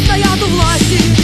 стоят у власти.